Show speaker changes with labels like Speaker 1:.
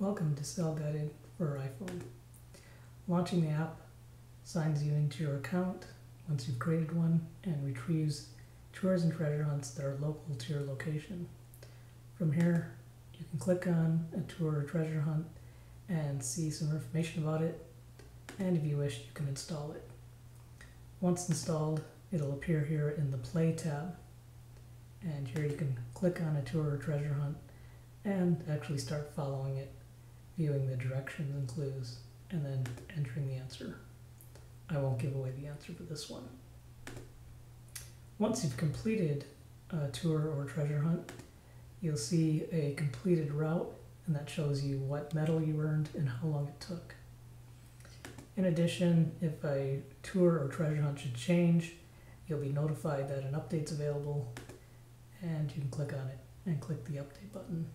Speaker 1: Welcome to CellGuided for iPhone. Launching the app signs you into your account once you've created one and retrieves tours and treasure hunts that are local to your location. From here, you can click on a tour or treasure hunt and see some information about it, and if you wish, you can install it. Once installed, it'll appear here in the Play tab, and here you can click on a tour or treasure hunt and actually start following it viewing the directions and clues, and then entering the answer. I won't give away the answer for this one. Once you've completed a tour or treasure hunt, you'll see a completed route, and that shows you what medal you earned and how long it took. In addition, if a tour or treasure hunt should change, you'll be notified that an update's available, and you can click on it and click the update button